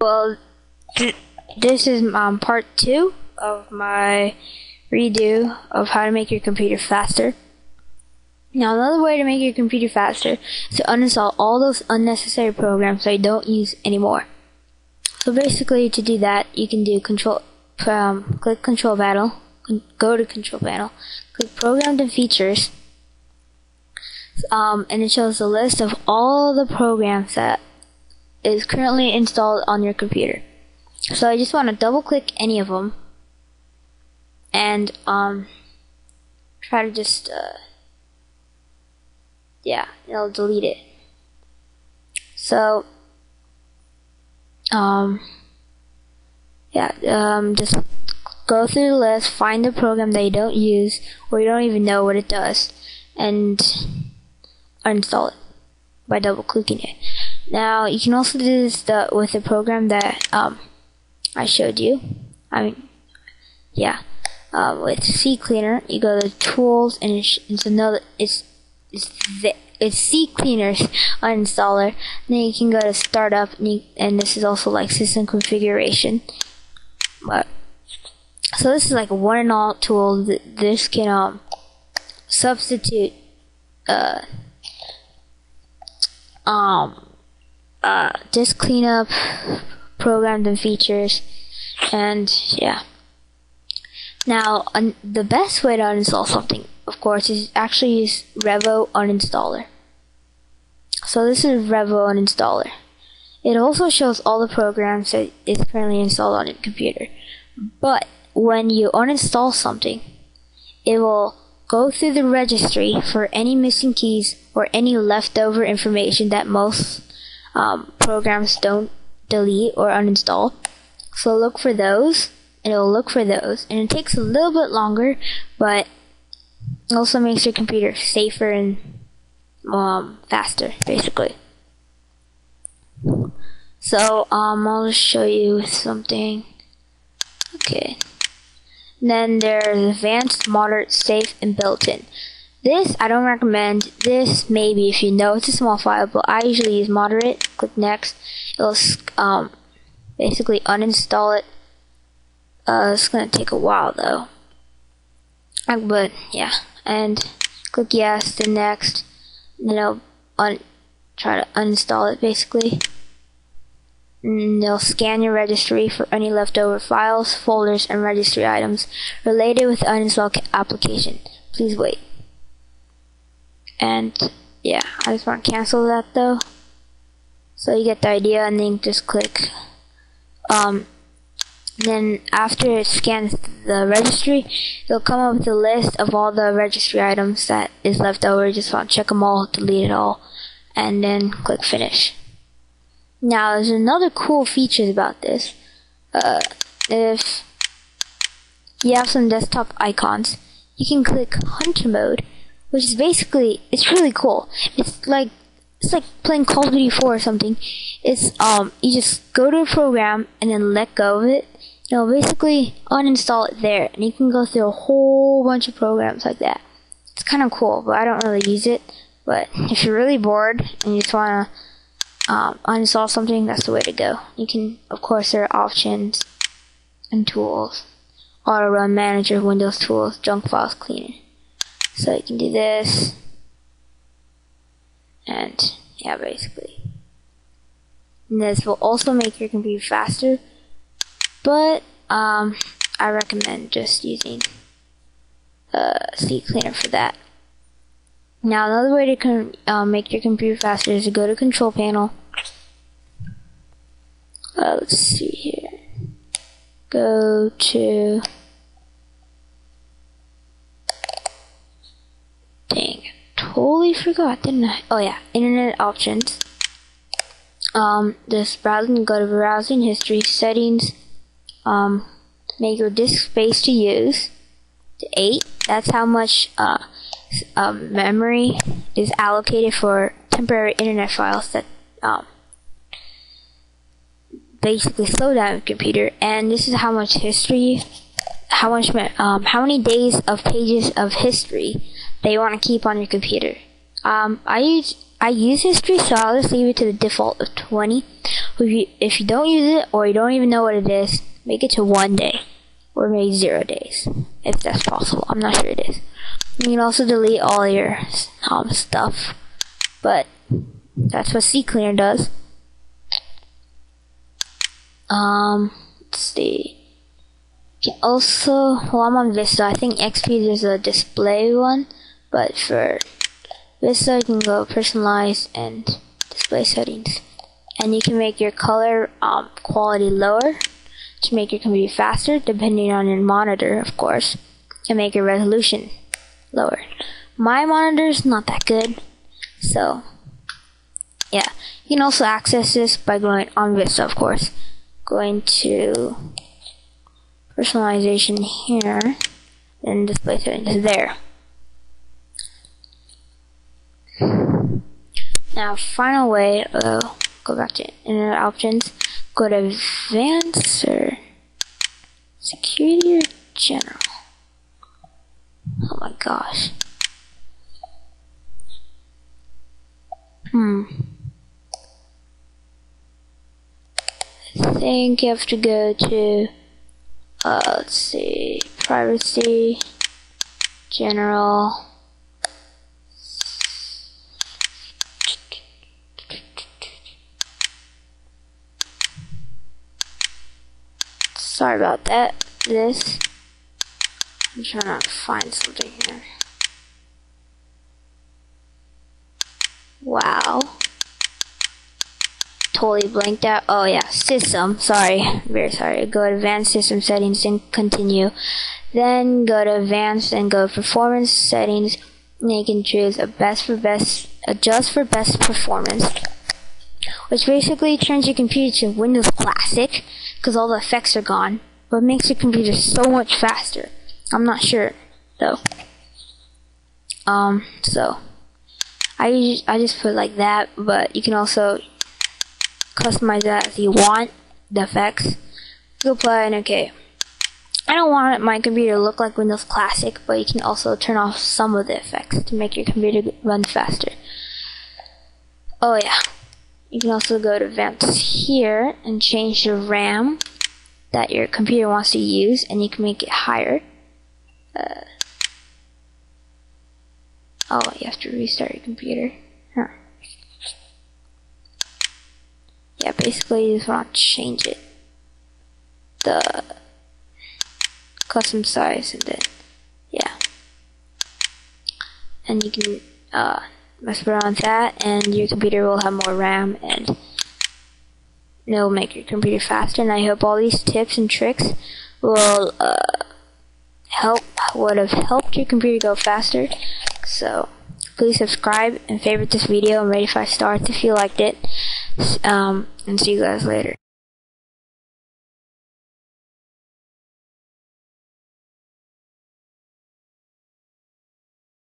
Well, th- this is um, part two of my redo of how to make your computer faster. Now, another way to make your computer faster is to uninstall all those unnecessary programs that you don't use anymore. So basically, to do that, you can do control, um, click Control Panel, go to Control Panel, click Programs and Features, um, and it shows a list of all the programs that is currently installed on your computer. So I just want to double click any of them and um, try to just uh, yeah, it'll delete it. So um, yeah, um, just go through the list, find the program that you don't use or you don't even know what it does, and uninstall it by double clicking it. Now you can also do this the, with the program that um, I showed you. I mean, yeah, um, with CCleaner, you go to Tools and it's, another it's it's the, it's CCleaner's uninstaller. Then you can go to Startup and, you, and this is also like System Configuration. But so this is like a one and all tool. This can um substitute uh um uh, just clean up programs and features and yeah. Now un- the best way to uninstall something of course is actually use revo uninstaller. So this is revo uninstaller. It also shows all the programs that is currently installed on your computer. But when you uninstall something it will go through the registry for any missing keys or any leftover information that most um, programs don't delete or uninstall. So look for those, and it'll look for those, and it takes a little bit longer, but also makes your computer safer and um, faster, basically. So um, I'll just show you something. Okay. Then there's advanced, moderate, safe, and built-in. This I don't recommend. This maybe if you know it's a small file, but I usually use moderate. Click next. It'll um, basically uninstall it. Uh, it's gonna take a while though. Uh, but yeah, and click yes, then next. Then it'll un try to uninstall it basically. And they'll scan your registry for any leftover files, folders, and registry items related with the uninstalled application. Please wait. And yeah, I just want to cancel that though. So you get the idea and then just click. Um, then after it scans the registry, it'll come up with a list of all the registry items that is left over. Just want to check them all, delete it all, and then click finish. Now there's another cool feature about this. Uh, if you have some desktop icons, you can click hunter mode which is basically it's really cool. It's like it's like playing Call of Duty 4 or something. It's um you just go to a program and then let go of it. You know, basically uninstall it there, and you can go through a whole bunch of programs like that. It's kind of cool, but I don't really use it. But if you're really bored and you just wanna um, uninstall something, that's the way to go. You can, of course, there are options and tools. Auto Run Manager, Windows Tools, Junk Files Cleaner. So you can do this. And yeah, basically. And this will also make your computer faster. But um, I recommend just using uh, cleaner for that. Now another way to uh, make your computer faster is to go to Control Panel. Uh, let's see here. Go to totally forgot, didn't I? Oh yeah, internet options. Um, just browsing, go to browsing history, settings, um, make your disk space to use to 8. That's how much uh, um, memory is allocated for temporary internet files that um, basically slow down your computer. And this is how much history, how much, um, how many days of pages of history that you want to keep on your computer. Um, I use I use history, so I'll just leave it to the default of 20. If you, if you don't use it, or you don't even know what it is, make it to one day. Or maybe zero days, if that's possible. I'm not sure it is. You can also delete all your um, stuff, but that's what CCleaner does. Um, let's see. also, well, I'm on Vista. I think XP there's a display one, but for Vista you can go personalize and display settings, and you can make your color um, quality lower to make your computer faster, depending on your monitor, of course, and make your resolution lower. My monitor is not that good, so yeah. You can also access this by going on Vista, of course. Going to personalization here, then display settings there. Now, final way, uh, go back to internet options, go to advanced security general. Oh my gosh. Hmm. I think you have to go to, uh, let's see, privacy, general, sorry about that, this, I'm trying to find something here. Wow totally blanked out. Oh yeah, system. Sorry, very sorry. Go to advanced system settings and continue. Then go to advanced and go to performance settings. And you can choose a best for best, adjust for best performance, which basically turns your computer to Windows Classic because all the effects are gone, but makes your computer so much faster. I'm not sure though. Um, so I I just put like that, but you can also customize that as you want, the effects. Go play and okay. I don't want my computer to look like Windows Classic, but you can also turn off some of the effects to make your computer run faster. Oh yeah. You can also go to Advanced here and change the RAM that your computer wants to use, and you can make it higher. Uh, oh, you have to restart your computer. Huh yeah, basically you just want to change it. The custom size and then, yeah. And you can uh, mess around with that and your computer will have more RAM and it'll make your computer faster. And I hope all these tips and tricks will uh, help, would have helped your computer go faster. So, please subscribe and favorite this video and rate 5 stars if you liked it. Um, and see you guys later.